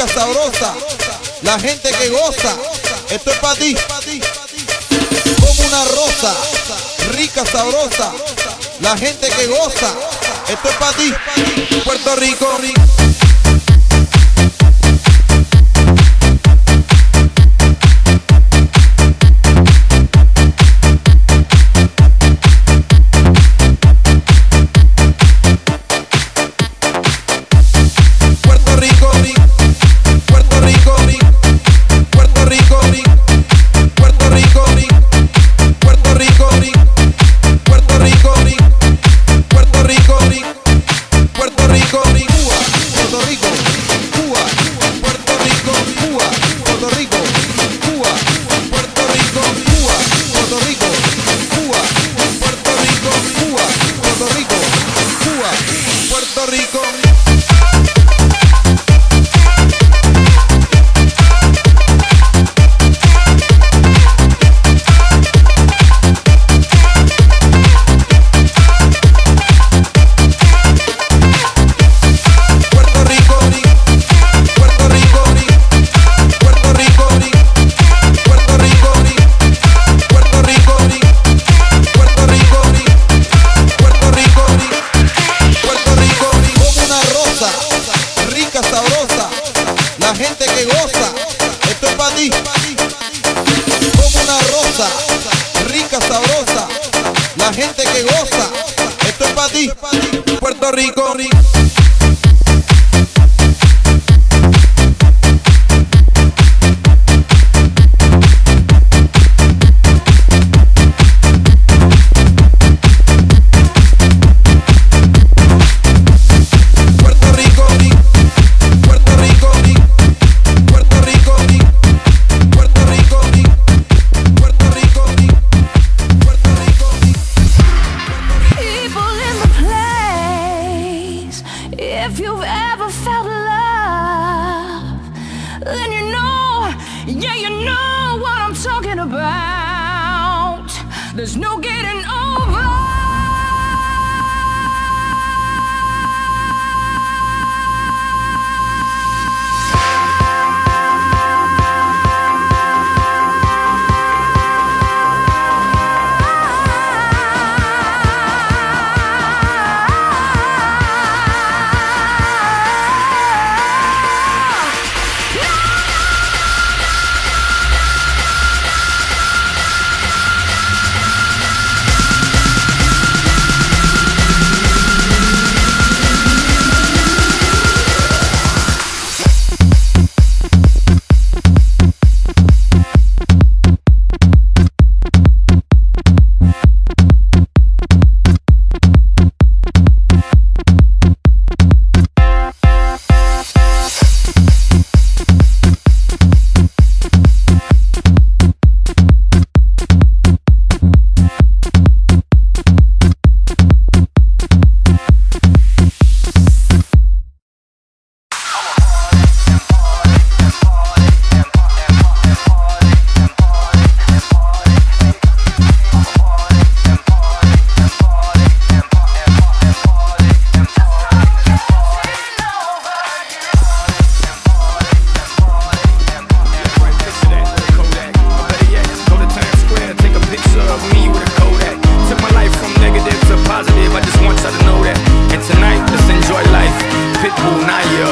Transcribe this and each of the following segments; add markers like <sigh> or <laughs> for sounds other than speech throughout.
rica, sabrosa, la gente que goza, esto es para ti. Como una rosa, rica, sabrosa, la gente que goza, esto es para ti. Puerto Rico. Puerto comigo. Rica, sabrosa, la gente que goza, esto es para ti. Como una rosa, rica, sabrosa, la gente que goza, esto es para ti. Puerto Rico. Puerto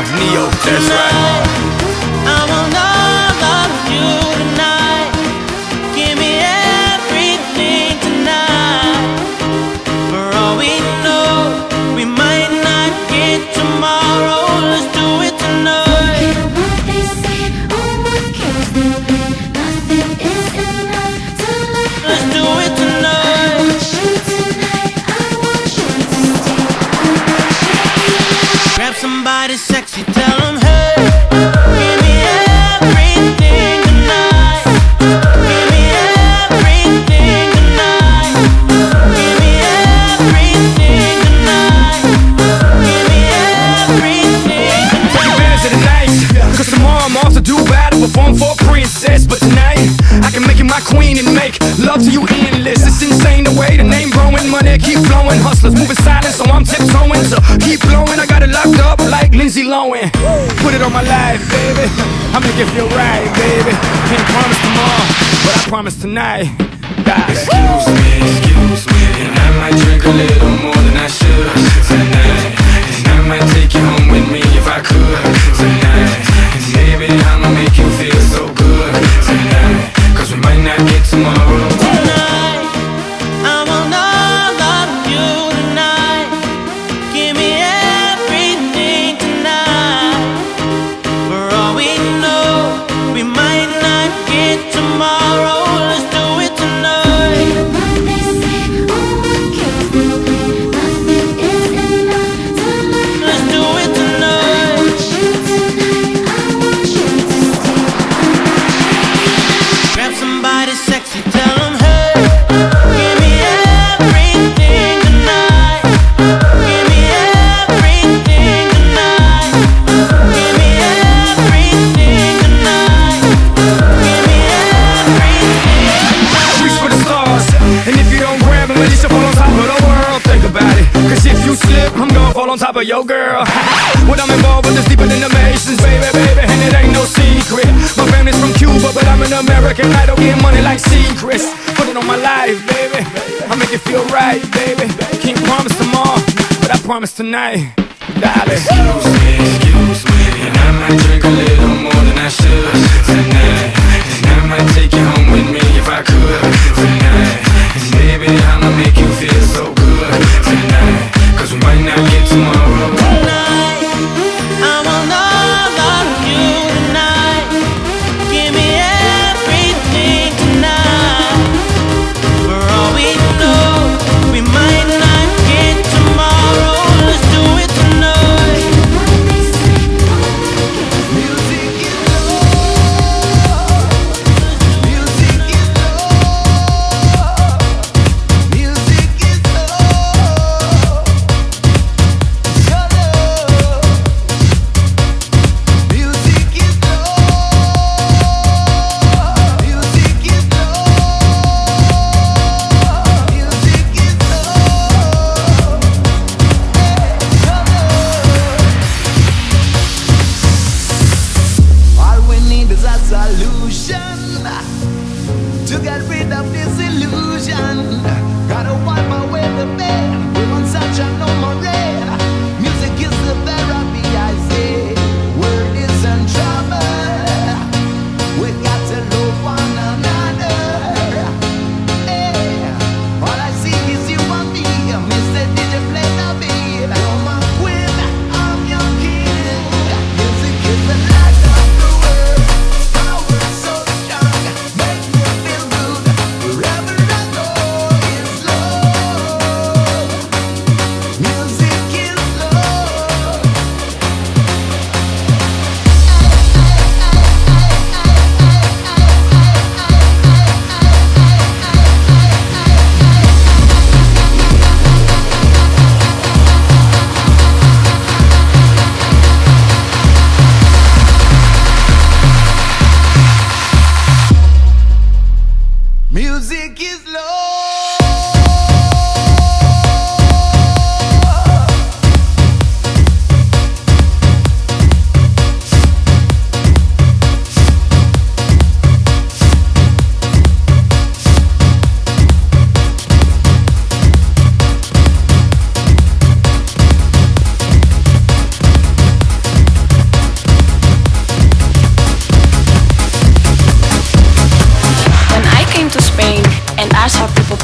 Ne-Yo, that's right. Somebody sexy, tell them, hey. Give me everything tonight. Give me everything tonight. Give me everything tonight. Give me everything of the tomorrow I'm off to do battle, perform for a princess. But tonight, I can make you my queen and make love to you locked up like Lindsay Lohan. Put it on my life, baby. <laughs> I'll make it feel right, baby. Can't promise tomorrow, but I promise tonight. Die. Excuse me, excuse me, and I might drink a little more than I should tonight. And I might take you home with me if I could tonight. And baby, I'ma make you feel so good tonight. Cause we might not get tomorrow. Tonight, of your girl. <laughs> when I'm involved with this deeper than the Masons, baby, baby. And it ain't no secret. My family's from Cuba, but I'm an American. I don't get money like secrets. Put it on my life, baby. I make it feel right, baby. Can't promise tomorrow, but I promise tonight. Darling.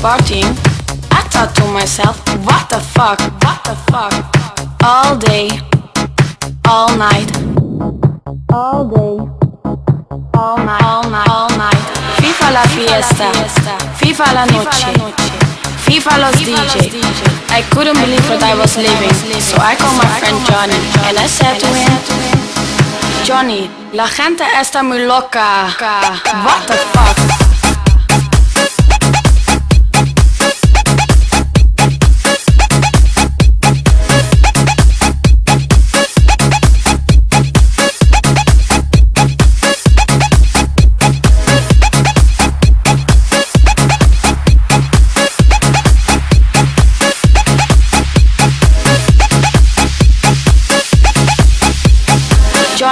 Partying, I thought to myself, what the fuck, what the fuck? All day, all night, all day, all night, all night, all night. FIFA la fiesta, FIFA la noche, FIFA los DJ. I couldn't believe what I was living, so I called my friend Johnny and I said to him, Johnny, la gente está muy loca. What the fuck?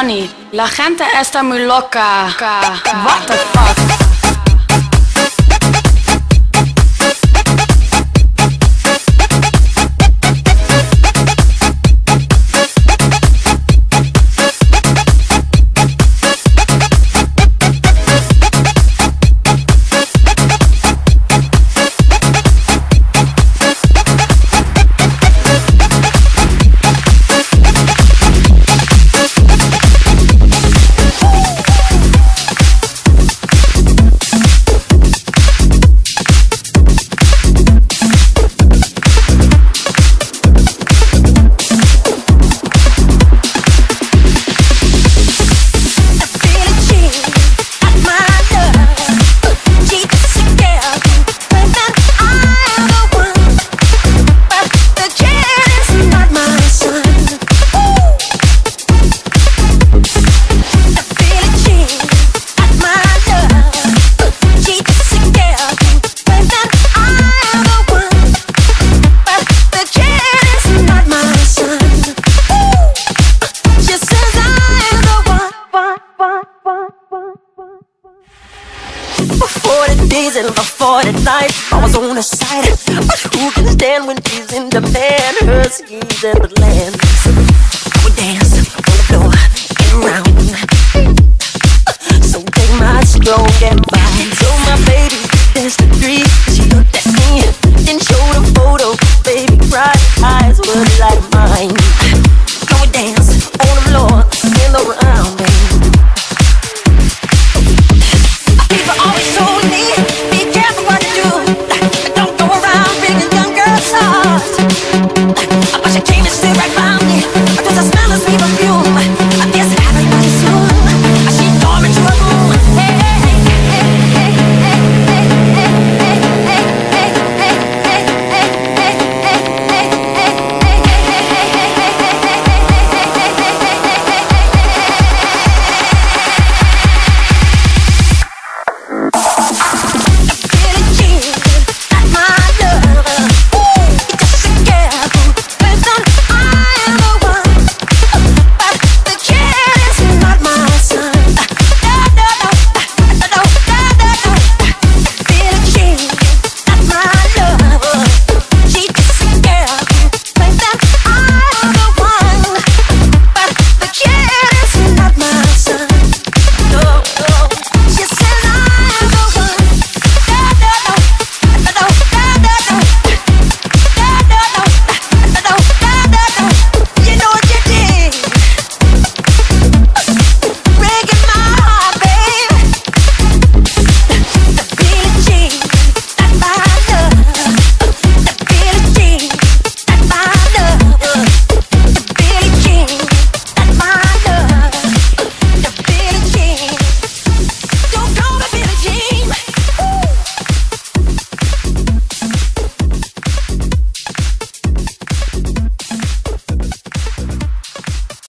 Money. La gente está muy loca. What the fuck? She's in? Her skis and the land.